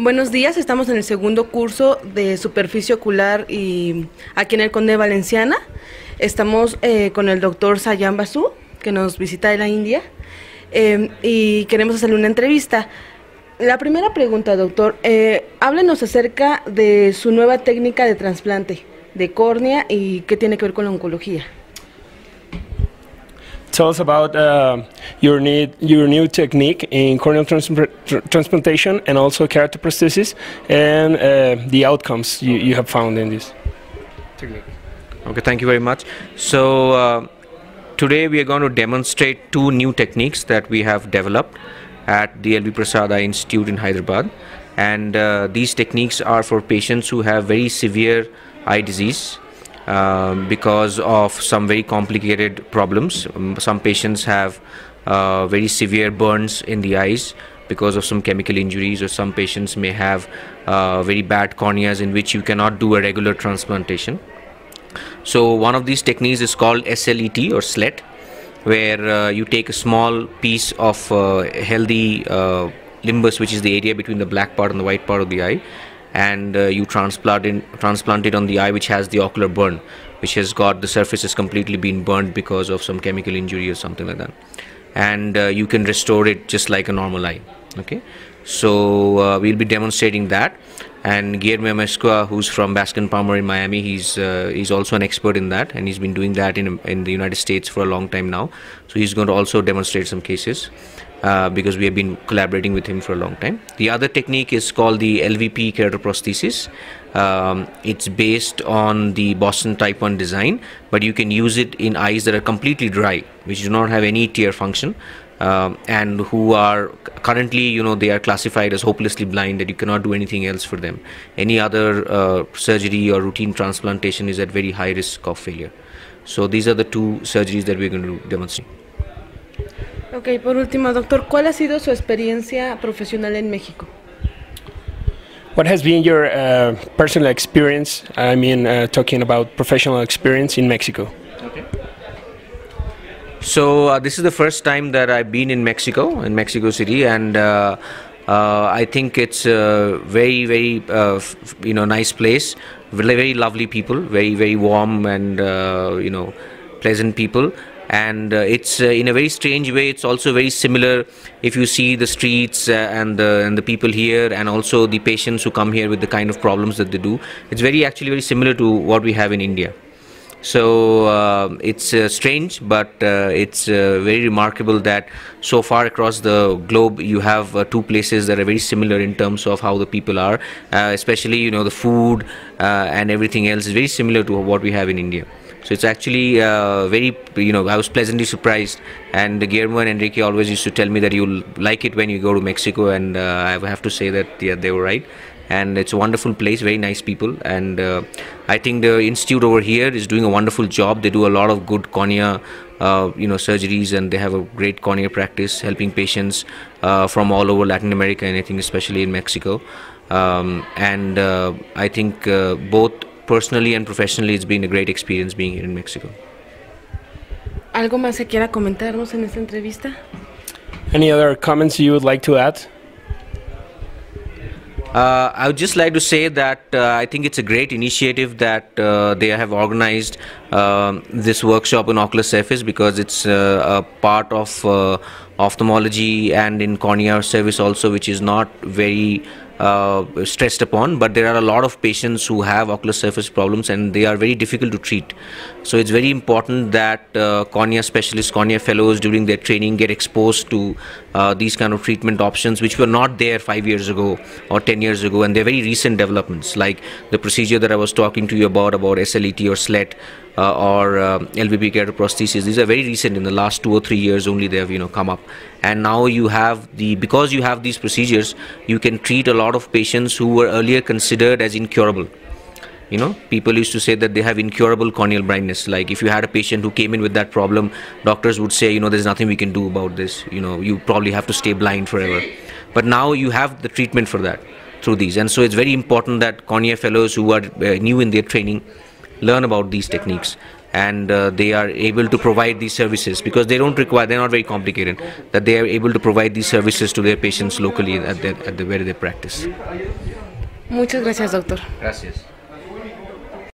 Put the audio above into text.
Buenos días, estamos en el segundo curso de superficie ocular y aquí en el Conde Valenciana. Estamos eh, con el doctor Sayan Basu, que nos visita de la India, eh, y queremos hacerle una entrevista. La primera pregunta, doctor, eh, háblenos acerca de su nueva técnica de trasplante de córnea y qué tiene que ver con la oncología. Tell us about uh, your, need, your new technique in corneal tr transplantation and also keratoprosthesis and uh, the outcomes you, you have found in this technique. Okay, thank you very much. So uh, today we are going to demonstrate two new techniques that we have developed at the LV Prasad Eye Institute in Hyderabad. And uh, these techniques are for patients who have very severe eye disease um, because of some very complicated problems. Um, some patients have uh, very severe burns in the eyes because of some chemical injuries, or some patients may have uh, very bad corneas in which you cannot do a regular transplantation. So, one of these techniques is called SLET or SLET, where uh, you take a small piece of uh, healthy uh, limbus, which is the area between the black part and the white part of the eye, and uh, you transplant in, transplant it on the eye which has the ocular burn which has got the surface has completely been burned because of some chemical injury or something like that. And uh, you can restore it just like a normal eye okay? So uh, we'll be demonstrating that. And Guillermo Amezcua, who's from Bascom Palmer in Miami, he's uh, he's also an expert in that, and he's been doing that in in the United States for a long time now. So he's going to also demonstrate some cases uh, because we have been collaborating with him for a long time. The other technique is called the LVP keratoprosthesis. Um, it's based on the Boston Type 1 design, but you can use it in eyes that are completely dry, which do not have any tear function. Um, and who are currently, you know, they are classified as hopelessly blind that you cannot do anything else for them. Any other uh, surgery or routine transplantation is at very high risk of failure. So these are the two surgeries that we're going to demonstrate. Ok, por último, doctor, ¿cuál ha sido su experiencia profesional en México? What has been your uh, personal experience? I mean, uh, talking about professional experience in Mexico. Okay. So uh, this is the first time that I've been in Mexico, in Mexico City, and uh, uh, I think it's a very, very, uh, you know, nice place. Very, very lovely people, very, very warm and you know, pleasant people and uh, it's uh, in a very strange way it's also very similar if you see the streets uh, and the and the people here and also the patients who come here with the kind of problems that they do. It's very actually very similar to what we have in india. So uh, it's uh, strange but uh, it's very remarkable that so far across the globe you have two places that are very similar in terms of how the people are especially you know the food and everything else is very similar to what we have in india so it's actually uh, very, you know, I was pleasantly surprised. And Guillermo and Enrique always used to tell me that you'll like it when you go to Mexico, and uh, I have to say that yeah, they were right. And it's a wonderful place, very nice people, and uh, I think the institute over here is doing a wonderful job. They do a lot of good cornea, uh, you know, surgeries, and they have a great cornea practice, helping patients uh, from all over Latin America, and I think especially in Mexico. Um, and uh, I think both personally and professionally, it's been a great experience being here in Mexico. ¿Algo más que quiera comentarnos en esta entrevista? Any other comments you would like to add? Uh, I would just like to say that uh, I think it's a great initiative that uh, they have organized um, this workshop on ocular surface because it's uh, a part of uh, ophthalmology and in cornea service also, which is not very uh, stressed upon but there are a lot of patients who have ocular surface problems and they are very difficult to treat so it's very important that uh, cornea specialists cornea fellows during their training get exposed to uh, these kind of treatment options which were not there 5 years ago or 10 years ago and they're very recent developments like the procedure that I was talking to you about about SLET or SLET uh, or uh, LVP keratoprosthesis. These are very recent. In the last two or three years, only they have you know come up. And now you have the because you have these procedures, you can treat a lot of patients who were earlier considered as incurable. You know, people used to say that they have incurable corneal blindness. Like if you had a patient who came in with that problem, doctors would say, you know, there's nothing we can do about this. You know, you probably have to stay blind forever. But now you have the treatment for that through these. And so it's very important that cornea fellows who are uh, new in their training learn about these techniques and uh, they are able to provide these services. Because they don't require they're not very complicated that they are able to provide these services to their patients locally at, their, at the where they practice. Muchas gracias, doctor. gracias